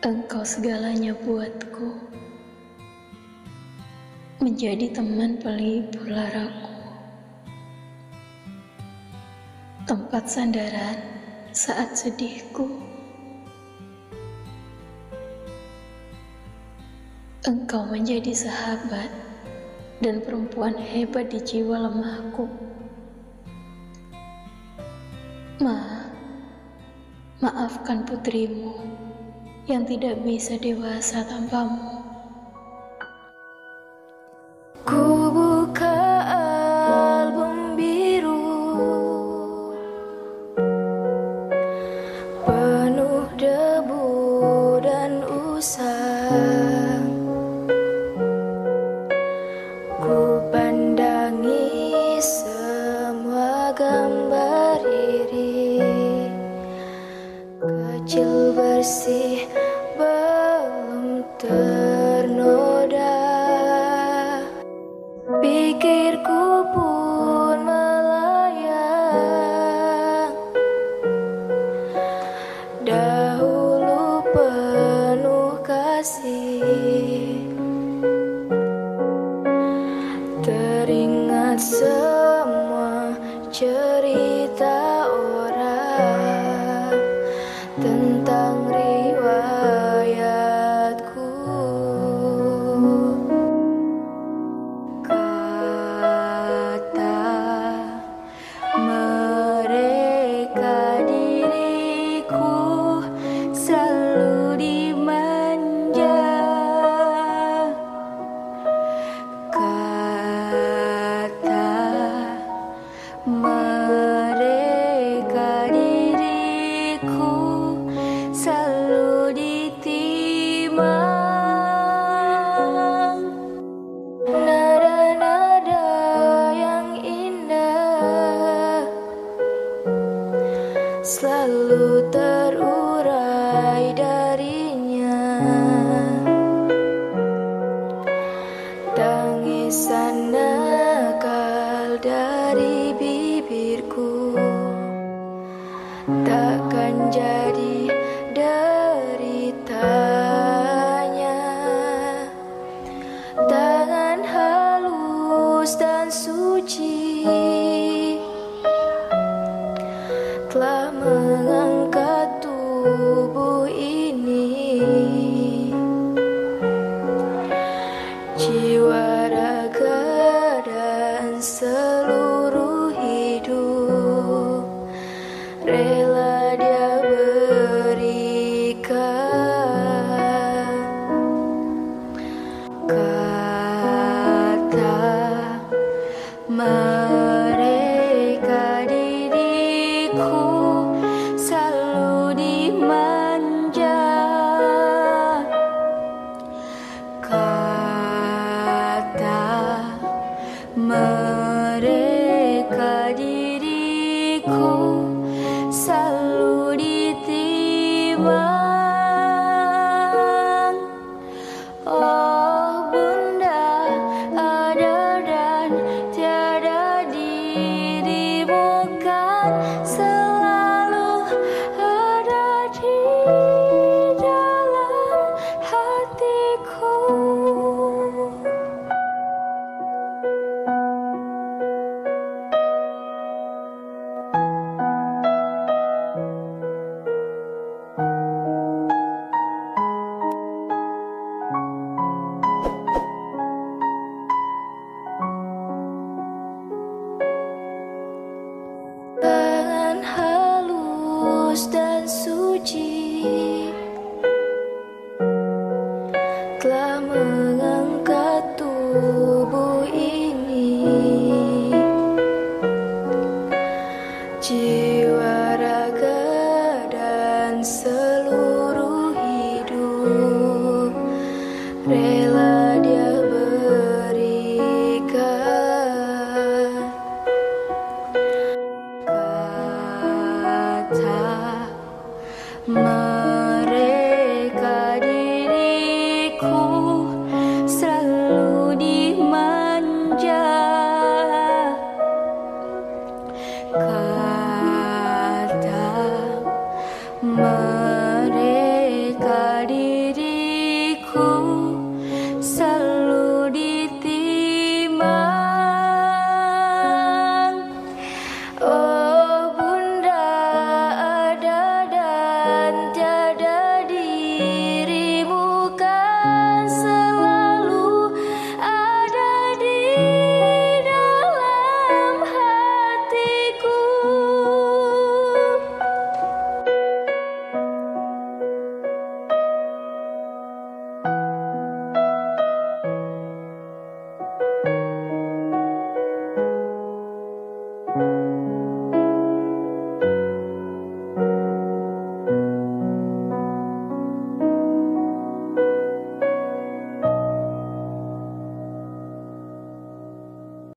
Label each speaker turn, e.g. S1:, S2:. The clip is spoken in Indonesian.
S1: Engkau segalanya buatku, menjadi teman pelipur laraku, tempat sandaran saat sedihku. Engkau menjadi sahabat dan perempuan hebat di jiwa lemahku. Ma, maafkan putrimu yang tidak bisa dewasa tanpamu.
S2: Ku buka album biru Penuh debu dan usang Ku pandangi semua gambar iri Kecil bersih ternoda. Pikirku pun melayang. Dahulu penuh kasih. Teringat semua cerita Selalu terurai darinya. Tangisan tubuh ini. Jiwa raga dan seluruh hidup. Rela dia berikan. Kata mereka 空。mengangkat tubuh ini. Jiwa raga dan seluruh hidup. Rela dia berikan Kata